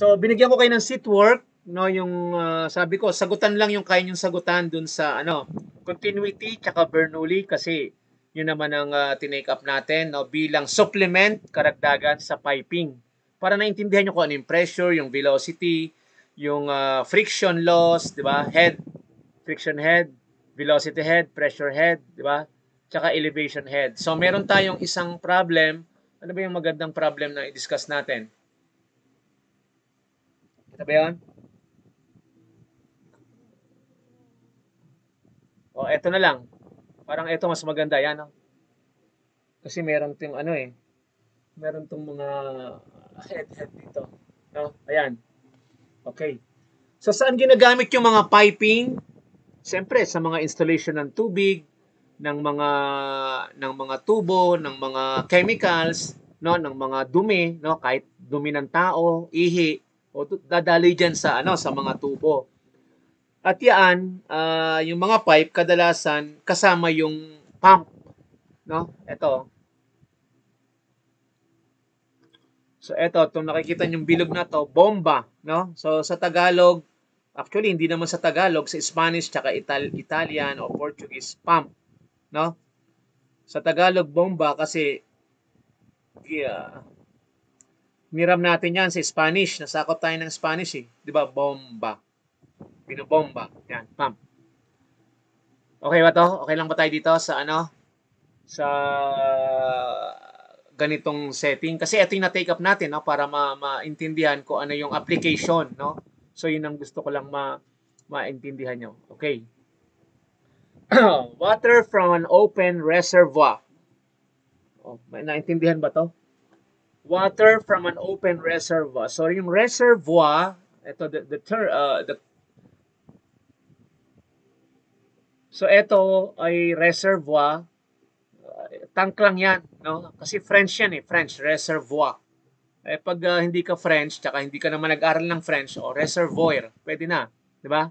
So, binigyan ko kayo ng seat work, no, yung uh, sabi ko, sagutan lang yung kaya yung sagutan dun sa ano, continuity tsaka Bernoulli kasi yun naman ang uh, tinake up natin no, bilang supplement, karagdagan sa piping. Para naintindihan nyo kung ano yung pressure, yung velocity, yung uh, friction loss, di ba? Head, friction head, velocity head, pressure head, di ba? Tsaka elevation head. So, meron tayong isang problem. Ano ba yung magandang problem na i-discuss natin? Ito ba yun? O, eto na lang. Parang eto mas maganda. Yan, no? Kasi meron tong ano eh. Meron tong mga head-head dito. No? Ayan. Okay. So, saan ginagamit yung mga piping? Siyempre, sa mga installation ng tubig, ng mga ng mga tubo, ng mga chemicals, no, ng mga dumi, no, kahit dumi ng tao, ihi, o dadali diyan sa ano sa mga tubo. At yan, uh, yung mga pipe kadalasan kasama yung pump, no? Ito. So ito, itong nakikita yung bilog na to, bomba, no? So sa Tagalog, actually hindi naman sa Tagalog, sa Spanish tsaka Ital Italian o Portuguese pump, no? Sa Tagalog bomba kasi yeah, Niram natin yan sa Spanish. Nasakop tayo ng Spanish eh. Di ba? Bomba. Binobomba. Yan. Pump. Okay ba to? Okay lang ba tayo dito sa ano? Sa ganitong setting. Kasi ito yung na-take up natin no? para ma maintindihan ko ano yung application. No? So yun ang gusto ko lang ma maintindihan nyo. Okay. Water from an open reservoir. Oh, may naintindihan ba to? Water from an open reservoir. So yung reservoir, ito the the, ter, uh, the So ito ay reservoir. Uh, tank lang 'yan, no? Kasi French 'yan eh, French reservoir. Eh pag uh, hindi ka French, tsaka hindi ka naman nag-aral ng French o reservoir, pwede na, 'di ba?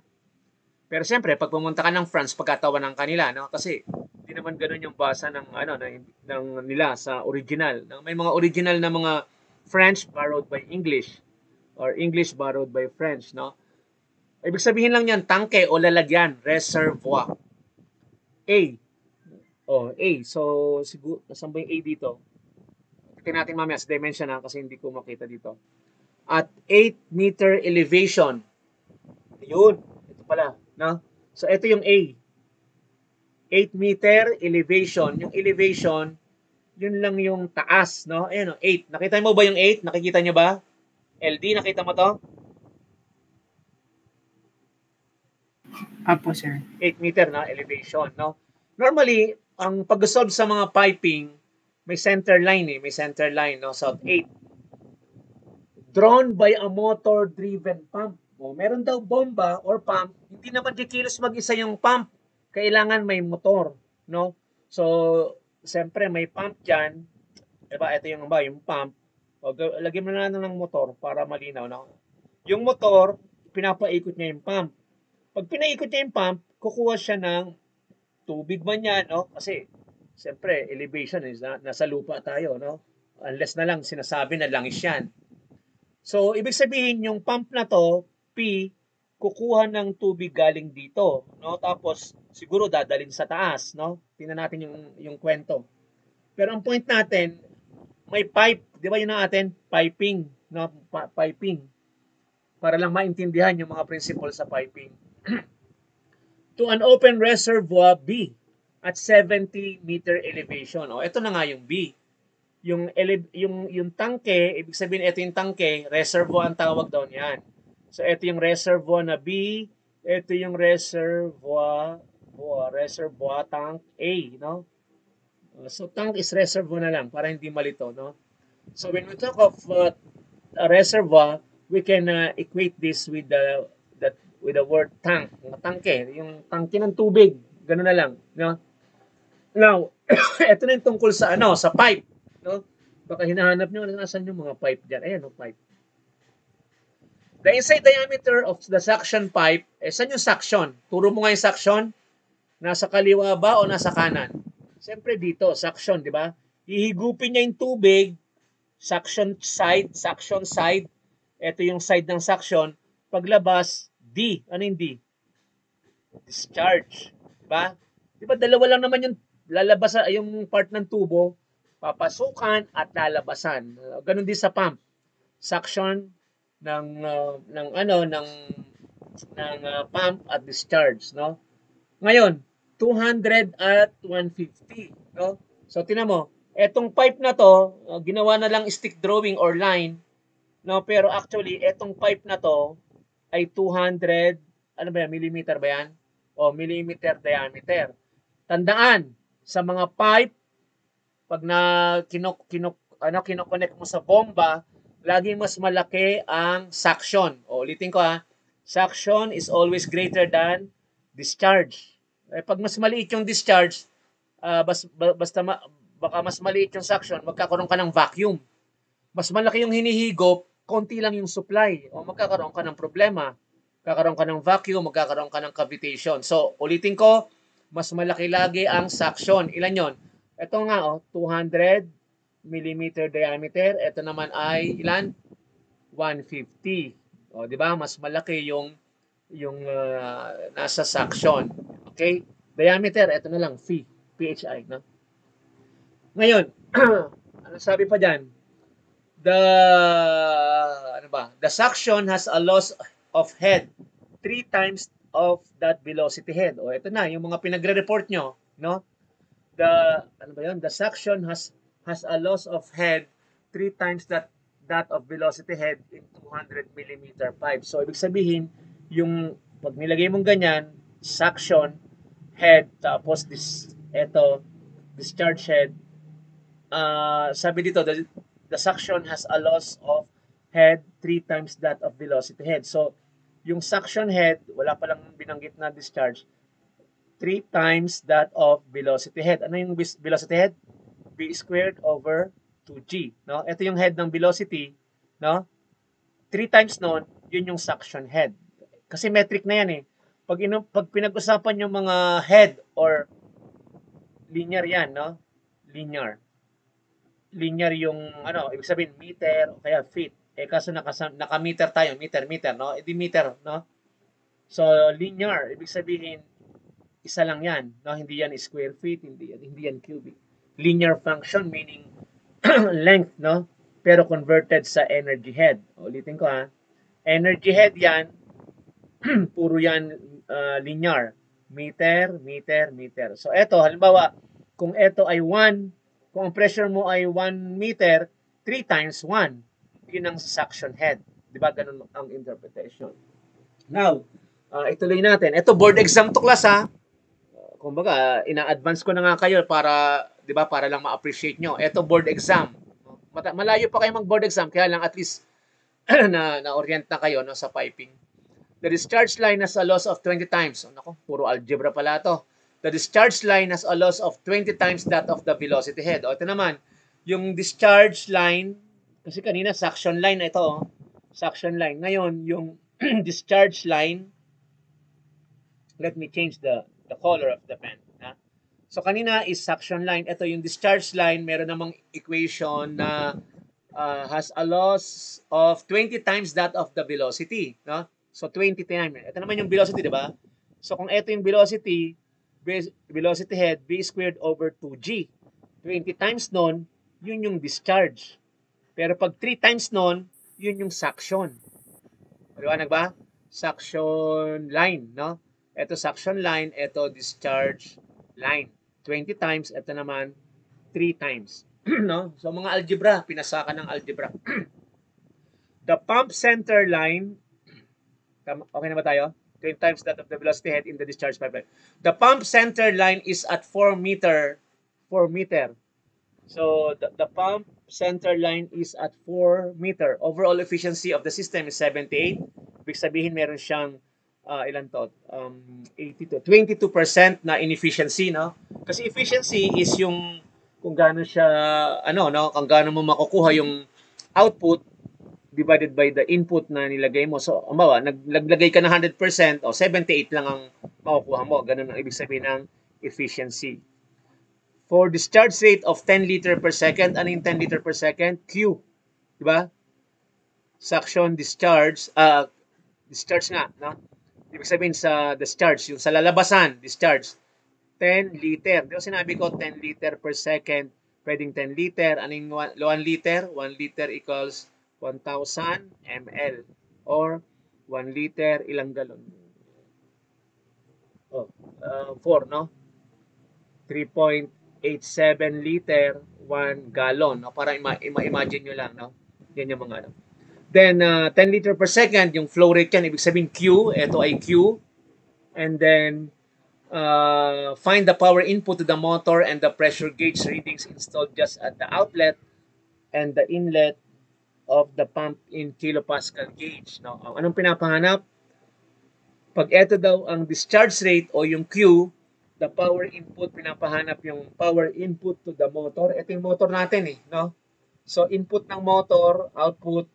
Pero siyempre, pag pumunta ka ng France, pagkatawan ng kanila, no? Kasi hindi naman ganoon yung basa ng ano ng, ng nila sa original. May mga original na mga French borrowed by English or English borrowed by French, no? Ibig sabihin lang niyan, tangke o lalagyan, reservoir. A. Oh, A. So, siguro, nasan ba yung A dito? Tingnan natin mamaya sa dimension ha, kasi hindi ko makita dito. At 8 meter elevation. Yun. Ito pala, no? So, ito yung A. 8 meter elevation. Yung elevation, yun lang yung taas, no? Ayan, 8. Nakita mo ba yung 8? Nakikita nyo ba? LD, nakita mo to? Apo, sir. 8 meter na elevation, no? Normally, ang pag-solve sa mga piping, may center line eh, may center line, no? So, 8. Drawn by a motor-driven pump. O, meron daw bomba or pump, hindi naman kikilos mag-isa yung pump kailangan may motor, no? So, siyempre may pump diyan. 'Di ba? Ito yung ba, yung pump. O, lagyan mo na lang ng motor para malinaw, no? Yung motor, pinapaikot niya yung pump. Pag pinaikot niya yung pump, kukuha siya ng tubig man yan, no? Kasi, siyempre, elevation is na, nasa lupa tayo, no? Unless na lang sinasabi na langis yan. So, ibig sabihin, yung pump na to, P, kukuha ng tubig galing dito, no? Tapos siguro dadalhin sa taas, no? Tingnan natin yung yung kwento. Pero ang point natin, may pipe, 'di ba yun ang atin? Piping, no? Pa- piping. Para lang maintindihan yung mga principle sa piping. to an open reservoir B at 70 meter elevation. O, ito na nga yung B. Yung, ele- yung, yung tangke, ibig sabihin ito yung tangke, reservoir ang tawag daw niyan. So, ito yung reservoir na B. Ito yung reservoir, oh, reservoir tank A, no? So, tank is reservoir na lang para hindi malito, no? So, when we talk of uh, a reservoir, we can uh, equate this with the, the with the word tank, yung tangke, yung tangke ng tubig, gano'n na lang, no? Now, ito na yung tungkol sa ano, sa pipe, no? Baka hinahanap niyo, nasan yung mga pipe diyan? Ayan, no, pipe. The inside diameter of the suction pipe, eh, saan yung suction? Turo mo nga yung suction. Nasa kaliwa ba o nasa kanan? Siyempre dito, suction, di ba? Ihigupin niya yung tubig, suction side, suction side. Ito yung side ng suction. Paglabas, D. Ano yung D? Discharge. Diba? Diba dalawa lang naman yung lalabasan, yung part ng tubo, papasukan at lalabasan. Ganun din sa pump. Suction ng uh, ng ano ng ng uh, pump at discharge, no? Ngayon, 200 at 150, no? So tinan mo, etong pipe na to, uh, ginawa na lang stick drawing or line, no? Pero actually, etong pipe na to ay 200, ano ba yan, millimeter ba yan? O millimeter diameter. Tandaan, sa mga pipe, pag na kinok, kinok, ano, kinoconnect mo sa bomba, laging mas malaki ang suction. O, ulitin ko ha, suction is always greater than discharge. Eh, pag mas maliit yung discharge, uh, bas, basta ma, baka mas maliit yung suction, magkakaroon ka ng vacuum. Mas malaki yung hinihigop, konti lang yung supply. O magkakaroon ka ng problema. Magkakaroon ka ng vacuum, magkakaroon ka ng cavitation. So, ulitin ko, mas malaki lagi ang suction. Ilan yon? Ito nga, oh, 200 millimeter diameter. Ito naman ay ilan? 150. O, di ba? Mas malaki yung yung uh, nasa suction. Okay? Diameter, ito na lang, phi, PHI, no? Ngayon, ano sabi pa diyan? The ano ba? The suction has a loss of head three times of that velocity head. O ito na, yung mga pinagre-report nyo, no? The ano ba 'yon? The suction has has a loss of head three times that that of velocity head in 200 millimeter pipe. So, ibig sabihin, yung pag nilagay mong ganyan, suction, head, tapos this, eto, discharge head, uh, sabi dito, the, the suction has a loss of head three times that of velocity head. So, yung suction head, wala pa lang binanggit na discharge, three times that of velocity head. Ano yung velocity head? v squared over 2g. No? Ito yung head ng velocity. No? 3 times noon, yun yung suction head. Kasi metric na yan eh. Pag, ino, pag pinag-usapan yung mga head or linear yan, no? Linear. Linear yung, ano, ibig sabihin meter o kaya feet. Eh, kaso naka, naka-meter tayo, meter, meter, no? E meter, no? So, linear, ibig sabihin, isa lang yan, no? Hindi yan square feet, hindi hindi yan cubic linear function meaning length, no? Pero converted sa energy head. Ulitin ko ha. Energy head yan, puro yan uh, linear. Meter, meter, meter. So eto, halimbawa, kung eto ay 1, kung ang pressure mo ay 1 meter, 3 times 1. Yun ang suction head. Di ba? Ganun ang interpretation. Now, uh, ituloy natin. Ito board exam to class ha. Uh, kumbaga, ina-advance ko na nga kayo para 'di ba? Para lang ma-appreciate nyo. Ito board exam. Malayo pa kayo mag-board exam kaya lang at least na na-orient na kayo no sa piping. The discharge line has a loss of 20 times. Oh, nako, puro algebra pala to. The discharge line has a loss of 20 times that of the velocity head. O, ito naman, yung discharge line, kasi kanina suction line ito, oh. suction line. Ngayon, yung discharge line, let me change the the color of the pen. So kanina is suction line. Ito yung discharge line. Meron namang equation na uh, has a loss of 20 times that of the velocity. No? So 20 times. Ito naman yung velocity, di ba? So kung ito yung velocity, velocity head, v squared over 2g. 20 times nun, yun yung discharge. Pero pag 3 times nun, yun yung suction. Maliwanag ba? Suction line, no? Ito suction line, ito discharge line. 20 times, ito naman 3 times. no? So mga algebra, pinasaka ng algebra. the pump center line, okay na ba tayo? 20 times that of the velocity head in the discharge pipeline. The pump center line is at 4 meter, 4 meter. So the, the pump center line is at 4 meter. Overall efficiency of the system is 78. Ibig sabihin meron siyang uh, ilan to? Um, 82. 22% na inefficiency, no? Kasi efficiency is yung kung gaano siya, ano, no? Kung gaano mo makukuha yung output divided by the input na nilagay mo. So, ambawa, naglagay ka ng 100%, o 78 lang ang makukuha mo. Ganun ang ibig sabihin ng efficiency. For discharge rate of 10 liter per second, ano yung 10 liter per second? Q. Di ba? suction discharge, uh, discharge nga, no? Ibig sabihin sa discharge, yung sa lalabasan, discharge, 10 liter. Di sinabi ko 10 liter per second, pwedeng 10 liter. Anong 1 liter? 1 liter equals 1,000 ml. Or 1 liter, ilang galon? Oh, uh, 4, no? 3.87 liter, 1 gallon. No? Para ima-imagine nyo lang, no? Yan yung mga ano. Then, uh, 10 liter per second, yung flow rate yan, ibig sabihin Q, ito ay Q. And then, uh, find the power input to the motor and the pressure gauge readings installed just at the outlet and the inlet of the pump in kilopascal gauge. No? Anong pinapahanap? Pag ito daw ang discharge rate o yung Q, the power input, pinapahanap yung power input to the motor. Ito yung motor natin eh. No? So, input ng motor, output,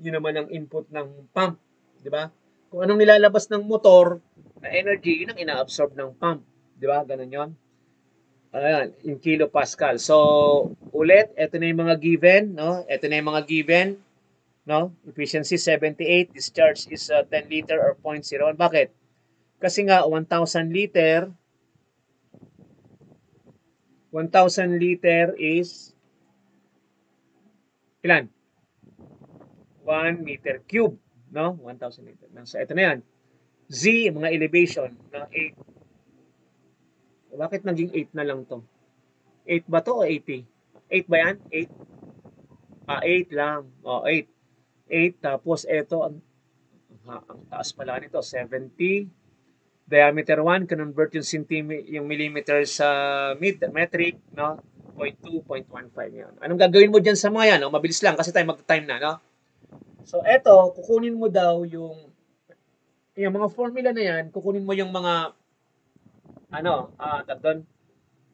yun naman ang input ng pump, di ba? Kung anong nilalabas ng motor na energy, yun ang ina-absorb ng pump, di ba? Ganun 'yon. Ayan, yung kilopascal. So, ulit, ito na yung mga given, no? Ito na yung mga given, no? Efficiency 78, discharge is uh, 10 liter or 0.01. Bakit? Kasi nga 1,000 liter 1,000 liter is ilan? 1 meter cube, no? 1,000 liter. So, ito na yan. Z, mga elevation, na 8. Bakit naging 8 na lang to? 8 ba to o 80? 8 ba yan? 8? Ah, 8 lang. O, oh, 8. 8, tapos ito, ang, ang taas pala nito, 70. Diameter 1, convert yung centimeter, yung millimeter sa metric, no? 0.2, 0.15 yan. Anong gagawin mo dyan sa mga yan? No? Mabilis lang kasi tayo mag-time na, no? So, eto, kukunin mo daw yung yung mga formula na yan, kukunin mo yung mga ano, ah, uh, doon,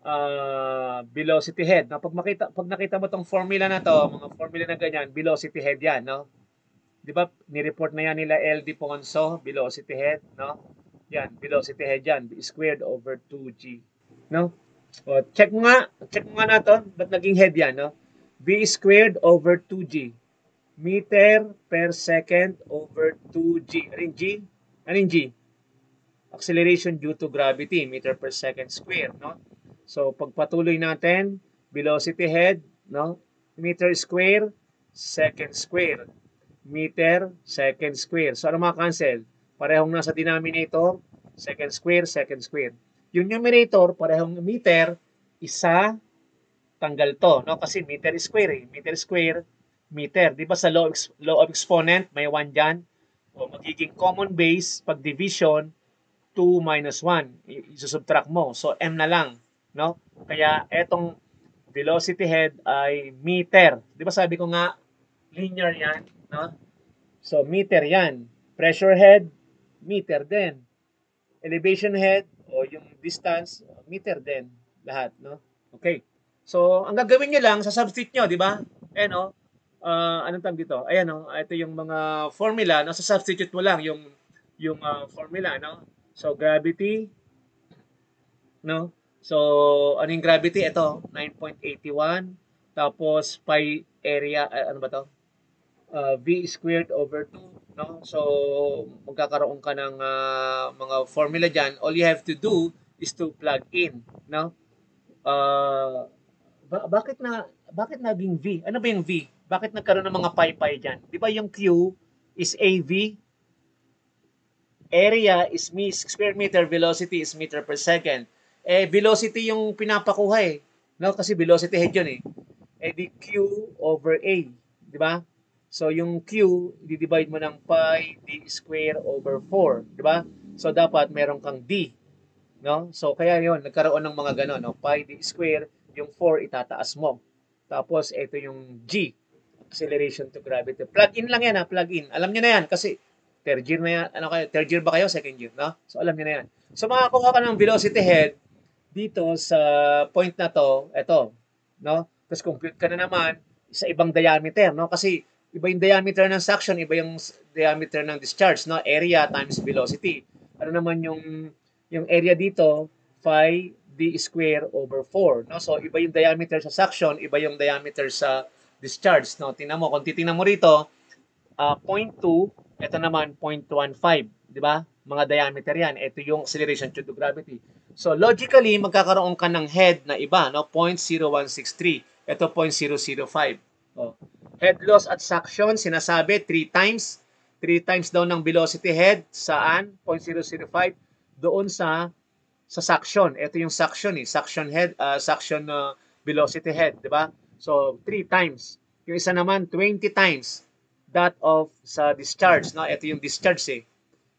uh, velocity head. No? Pag, makita, pag nakita mo tong formula na to, mga formula na ganyan, velocity head yan, no? Di ba, ni-report na yan nila LD Ponso, velocity head, no? Yan, velocity head yan, B squared over 2G, no? O, check mo nga, check mo nga na to, ba't naging head yan, no? V squared over 2G meter per second over 2g. Ano yung G? Ano yung G? Acceleration due to gravity, meter per second square, no? So, pagpatuloy natin, velocity head, no? Meter square, second square. Meter, second square. So, ano mga cancel? Parehong nasa denominator, second square, second square. Yung numerator, parehong meter, isa, tanggal to, no? Kasi meter square, eh. Meter square, meter. Di ba sa law, law of exponent, may 1 dyan? O magiging common base, pag division, 2 minus 1. Isusubtract mo. So, m na lang. No? Kaya, etong velocity head ay meter. Di ba sabi ko nga, linear yan. No? So, meter yan. Pressure head, meter din. Elevation head, o yung distance, meter din. Lahat. No? Okay. So, ang gagawin nyo lang, sa substitute nyo, di ba? Eh, no? uh, anong tawag dito? Ayan no, ito yung mga formula, no? Sa substitute mo lang yung yung uh, formula, no? So gravity no? So ano yung gravity? Ito 9.81 tapos pi area uh, ano ba to? Uh, v squared over 2, no? So magkakaroon ka ng uh, mga formula diyan. All you have to do is to plug in, no? Uh, ba- bakit na bakit naging V? Ano ba yung V? Bakit nagkaroon ng mga pi-pi dyan? Di ba yung Q is AV? Area is square meter, velocity is meter per second. Eh, velocity yung pinapakuha eh. No? Kasi velocity head yun eh. Eh, di Q over A. Di ba? So, yung Q, di-divide mo ng pi d square over 4. Di ba? So, dapat meron kang D. No? So, kaya yon nagkaroon ng mga ganon. No? Pi d square, yung 4 itataas mo. Tapos, ito yung G acceleration to gravity. Plug in lang yan ha, plug in. Alam niyo na yan kasi third year na yan. Ano kayo? Third year ba kayo? Second year, no? So alam niyo na yan. So makakuha ka ng velocity head dito sa point na to, ito, no? Tapos compute ka na naman sa ibang diameter, no? Kasi iba yung diameter ng suction, iba yung diameter ng discharge, no? Area times velocity. Ano naman yung yung area dito, phi d square over 4, no? So iba yung diameter sa suction, iba yung diameter sa discharge. No? Tingnan mo, kung titingnan mo rito, uh, 0.2, ito naman 0.15, di ba? Mga diameter yan. Ito yung acceleration due to gravity. So logically, magkakaroon ka ng head na iba, no? 0.0163. Ito 0.005. Oh. Head loss at suction, sinasabi 3 times. 3 times daw ng velocity head. Saan? 0.005. Doon sa sa suction. Ito yung suction eh. Suction head, uh, suction uh, velocity head, di ba? So, 3 times. Yung isa naman, 20 times that of sa discharge, no? Ito yung discharge eh.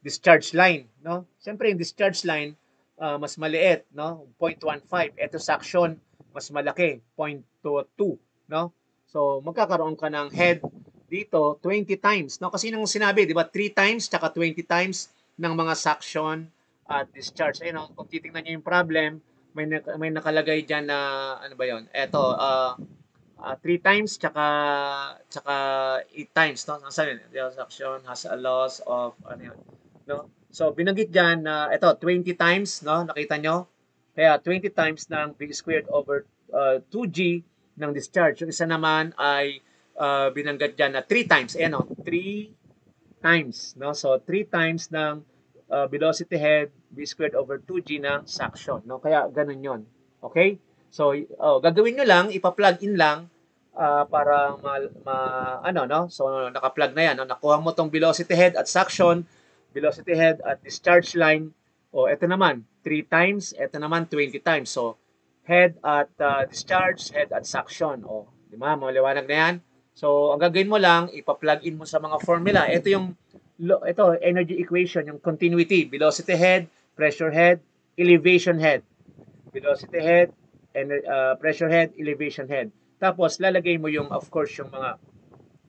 Discharge line, no? Siyempre, yung discharge line, uh, mas maliit, no? 0.15. Ito suction, mas malaki, 0.22, no? So, magkakaroon ka ng head dito 20 times, no? Kasi nung sinabi, di ba, 3 times tsaka 20 times ng mga suction at discharge. Ayun, no? kung titingnan niyo yung problem, may may nakalagay diyan na ano ba 'yon? Ito, uh, uh, 3 times tsaka tsaka 8 times, no? Ang sabi, the suction has a loss of ano yun, no? So, binanggit diyan na uh, ito 20 times, no? Nakita nyo? Kaya 20 times ng v squared over uh, 2g ng discharge. Yung isa naman ay uh, binanggit dyan na 3 times. Ayan o, 3 times. No? So, 3 times ng uh, velocity head v squared over 2g ng suction. No? Kaya ganun yon Okay? So, oh, gagawin nyo lang, ipa-plug in lang uh, para ma, ma, ano, no? So, naka-plug na yan. No? Nakuha mo tong velocity head at suction, velocity head at discharge line. O, oh, ito naman, 3 times, ito naman 20 times. So, head at uh, discharge, head at suction. O, di ba? Maliwanag na yan. So, ang gagawin mo lang, ipa-plug in mo sa mga formula. Ito yung ito, energy equation, yung continuity, velocity head, pressure head, elevation head. Velocity head, ener, uh, pressure head, elevation head. Tapos lalagay mo yung of course yung mga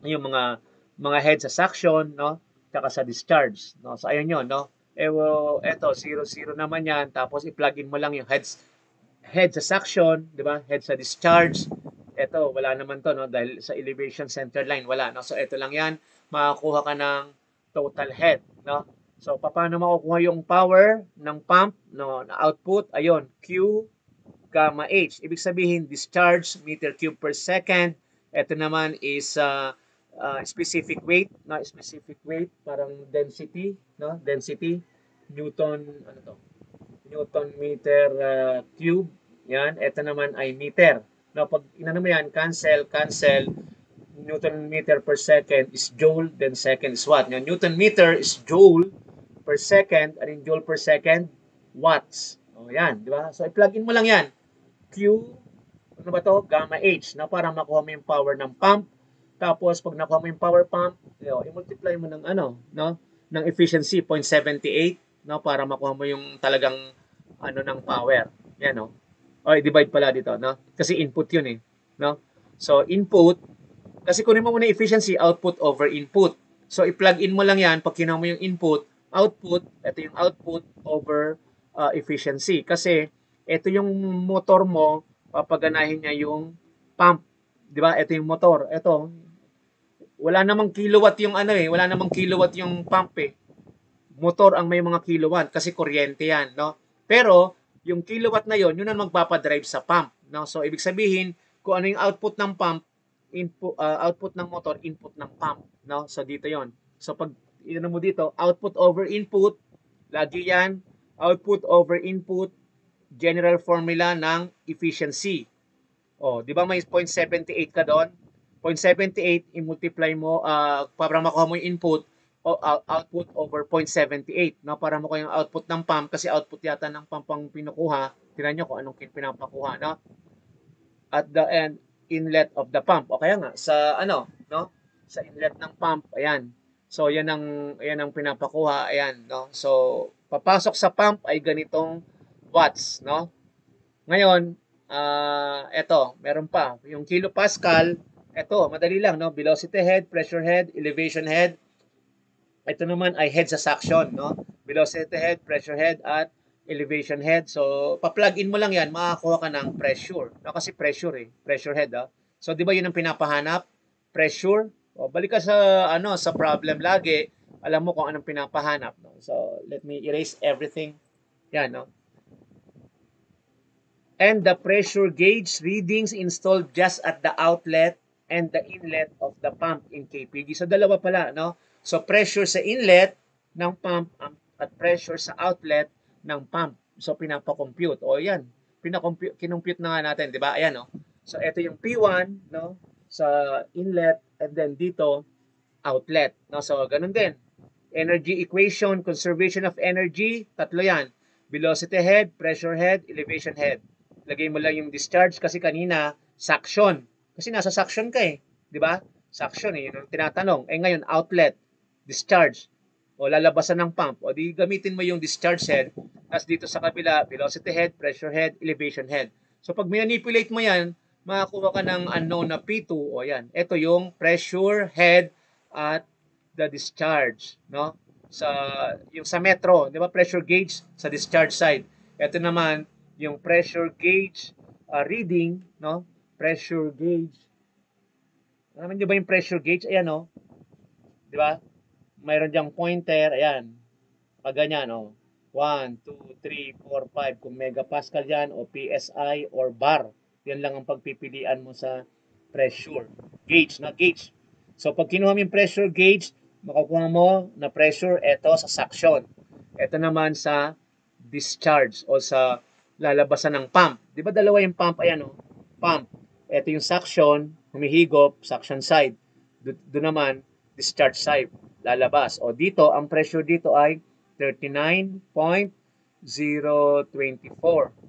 yung mga mga head sa suction, no? Tsaka sa discharge, no? So ayun 'yon, no? Ewo, eto 0 0 naman 'yan. Tapos i-plug in mo lang yung heads head sa suction, 'di ba? Head sa discharge. Ito, wala naman 'to, no? Dahil sa elevation center line, wala, no? So ito lang 'yan. Makakuha ka ng total head, no? So paano makukuha yung power ng pump, no, na output? Ayun, Q gamma H. Ibig sabihin discharge meter cube per second. Ito naman is uh, uh, specific weight, no, specific weight, parang density, no? Density Newton ano to? Newton meter uh, cube. Yan, ito naman ay meter. Now, pag inano mo yan, cancel, cancel, Newton meter per second is joule, then second is watt. Newton meter is joule per second, and in joule per second, watts. O, yan, di ba? So, i-plug in mo lang yan. Q, ano ba to? Gamma H, na para makuha mo yung power ng pump. Tapos, pag nakuha mo yung power pump, i-multiply mo ng ano, no? ng efficiency, 0.78, no? para makuha mo yung talagang ano ng power. Yan, no? O, divide pala dito, no? Kasi input yun eh, no? So, input, kasi kunin mo muna efficiency, output over input. So, i-plug in mo lang yan, pag kinuha mo yung input, output, ito yung output over uh, efficiency. Kasi, ito yung motor mo, papaganahin niya yung pump. Di ba? Ito yung motor. Ito, wala namang kilowatt yung ano eh, wala namang kilowatt yung pump eh. Motor ang may mga kilowatt kasi kuryente yan, no? Pero, yung kilowatt na yon, yun ang magpapadrive sa pump. No? So, ibig sabihin, kung ano yung output ng pump, input, uh, output ng motor, input ng pump. No? So, dito yon. So, pag ino mo dito, output over input, lagi yan, output over input, general formula ng efficiency. Oh, di ba may 0.78 ka doon? 0.78 i-multiply mo uh, para makuha mo yung input o output over 0.78 no para mo yung output ng pump kasi output yata ng pump ang pinukuha. Tingnan niyo kung anong pinapakuha no? At the end inlet of the pump. O kaya nga sa ano no? Sa inlet ng pump ayan. So yan ang ayan ang pinapakuha ayan no? So papasok sa pump ay ganitong watts no ngayon uh, eto meron pa yung kilopascal eto madali lang no velocity head pressure head elevation head ito naman ay head sa suction, no? Velocity head, pressure head, at elevation head. So, pa-plug in mo lang yan, makakuha ka ng pressure. No? Kasi pressure eh, pressure head. Ah. So, di ba yun ang pinapahanap? Pressure. O, balik ka sa, ano, sa problem lagi, alam mo kung anong pinapahanap. No? So, let me erase everything. Yan, no? And the pressure gauge readings installed just at the outlet and the inlet of the pump in KPG. So dalawa pala, no? So pressure sa inlet ng pump at pressure sa outlet ng pump. So pinapa-compute. O yan, pinakompute, na nga natin, di ba? Ayan, no? So ito yung P1, no? Sa inlet and then dito outlet, no? So ganun din. Energy equation, conservation of energy, tatlo yan. Velocity head, pressure head, elevation head. Lagay mo lang yung discharge kasi kanina suction. Kasi nasa suction ka eh. Di ba? Suction eh. Yun ang tinatanong. Eh ngayon, outlet, discharge. O lalabasan ng pump. O di gamitin mo yung discharge head. Tapos dito sa kabila, velocity head, pressure head, elevation head. So pag manipulate mo yan, makakuha ka ng unknown na P2. O yan. Ito yung pressure head at the discharge. No? Sa, yung sa metro, di ba? Pressure gauge sa discharge side. Ito naman, yung pressure gauge uh, reading, no? pressure gauge. Alam niyo ba yung pressure gauge? Ayan, oh. Di ba? Mayroon diyang pointer. Ayan. Pag ganyan, oh. 1, 2, 3, 4, 5. Kung megapascal yan, o PSI, or bar. Yan lang ang pagpipilian mo sa pressure. Gauge, na gauge. So, pag kinuha mo yung pressure gauge, makukuha mo na pressure, ito sa suction. Ito naman sa discharge o sa lalabasan ng pump. Di ba dalawa yung pump? Ayan, oh. Pump. Ito yung suction, humihigop, suction side. Doon naman, discharge side, lalabas. O dito, ang pressure dito ay 39.024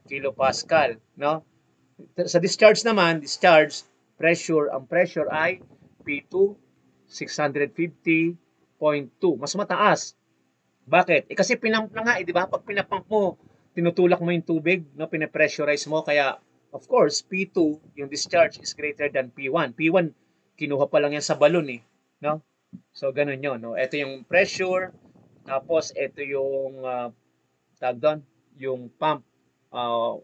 kilopascal. No? Sa discharge naman, discharge, pressure, ang pressure ay P2, 650.2. Mas mataas. Bakit? Eh kasi pinamp na nga, eh, di ba? Pag pinapump mo, tinutulak mo yung tubig, no? pinapressurize mo, kaya Of course, P2, yung discharge is greater than P1. P1, kinuha pa lang yan sa balon eh. No? So, ganun yun. No? Ito yung pressure, tapos ito yung, uh, tag doon, yung pump uh,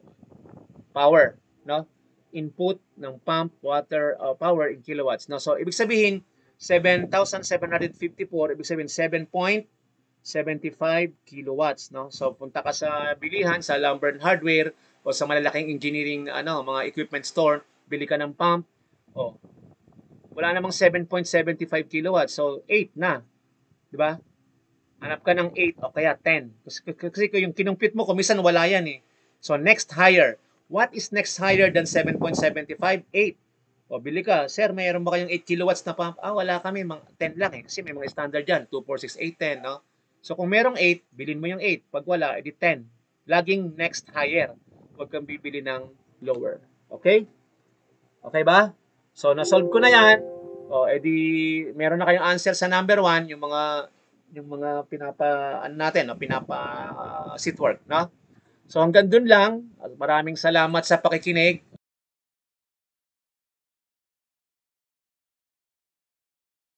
power. No? Input ng pump water uh, power in kilowatts. No? So, ibig sabihin, 7,754, ibig sabihin 7.75 kilowatts. No? So, punta ka sa bilihan, sa lumber and hardware, o sa malalaking engineering ano, mga equipment store, bili ka ng pump. O, wala namang 7.75 kilowatts. So, 8 na. Di ba? Hanap ka ng 8 o kaya 10. Kasi, kasi yung kinumpit mo, kumisan wala yan eh. So, next higher. What is next higher than 7.75? 8. O, bili ka. Sir, mayroon ba kayong 8 kilowatts na pump? Ah, wala kami. Mga 10 lang eh. Kasi may mga standard dyan. 2, 4, 6, 8, 10. No? So, kung merong 8, bilhin mo yung 8. Pag wala, edi 10. Laging next higher huwag kang bibili ng lower. Okay? Okay ba? So, na-solve ko na yan. O, edi, meron na kayong answer sa number 1, yung mga yung mga pinapa ano natin, no? pinapa uh, sit work, no? So hanggang dun lang. Maraming salamat sa pakikinig.